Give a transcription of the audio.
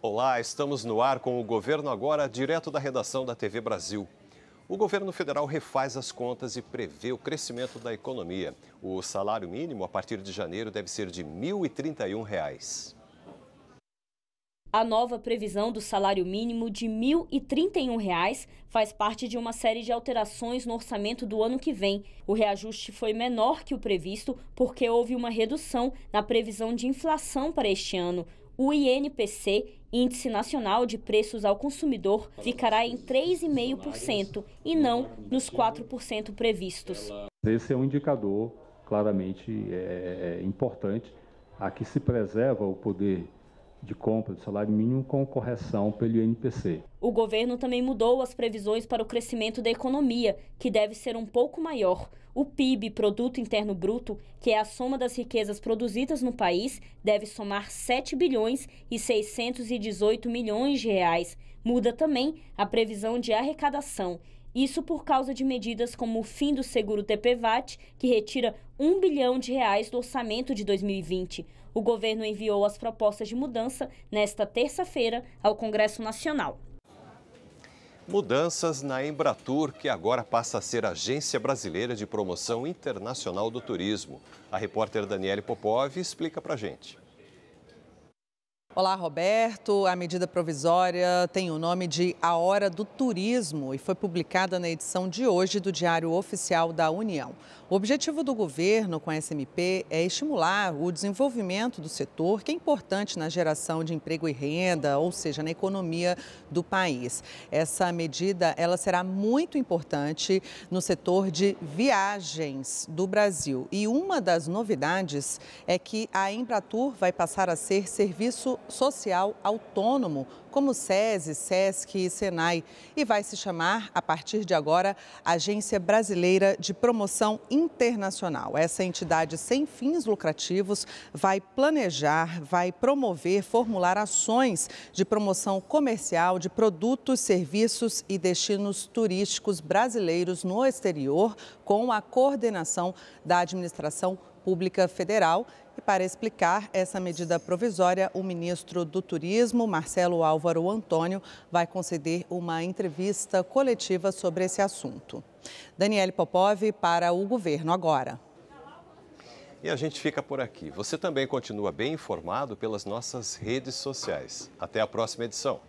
Olá, estamos no ar com o Governo Agora, direto da redação da TV Brasil. O governo federal refaz as contas e prevê o crescimento da economia. O salário mínimo, a partir de janeiro, deve ser de R$ 1.031. A nova previsão do salário mínimo de R$ 1.031 faz parte de uma série de alterações no orçamento do ano que vem. O reajuste foi menor que o previsto porque houve uma redução na previsão de inflação para este ano. O INPC, Índice Nacional de Preços ao Consumidor, ficará em 3,5% e não nos 4% previstos. Esse é um indicador claramente é, é, importante. Aqui se preserva o poder de compra do salário mínimo com correção pelo INPC. O governo também mudou as previsões para o crescimento da economia, que deve ser um pouco maior. O PIB, Produto Interno Bruto, que é a soma das riquezas produzidas no país, deve somar 7 bilhões e 618 milhões de reais. Muda também a previsão de arrecadação. Isso por causa de medidas como o fim do seguro TPVAT, que retira 1 bilhão de reais do orçamento de 2020. O governo enviou as propostas de mudança nesta terça-feira ao Congresso Nacional. Mudanças na Embratur, que agora passa a ser Agência Brasileira de Promoção Internacional do Turismo. A repórter Daniele Popov explica para gente. Olá, Roberto. A medida provisória tem o nome de A Hora do Turismo e foi publicada na edição de hoje do Diário Oficial da União. O objetivo do governo com a SMP é estimular o desenvolvimento do setor, que é importante na geração de emprego e renda, ou seja, na economia do país. Essa medida ela será muito importante no setor de viagens do Brasil. E uma das novidades é que a Embratur vai passar a ser serviço social autônomo como SESI, SESC e SENAI, e vai se chamar, a partir de agora, Agência Brasileira de Promoção Internacional. Essa entidade sem fins lucrativos vai planejar, vai promover, formular ações de promoção comercial de produtos, serviços e destinos turísticos brasileiros no exterior, com a coordenação da administração Pública Federal. E para explicar essa medida provisória, o ministro do Turismo, Marcelo Álvaro Antônio, vai conceder uma entrevista coletiva sobre esse assunto. Daniele Popov para o Governo Agora. E a gente fica por aqui. Você também continua bem informado pelas nossas redes sociais. Até a próxima edição.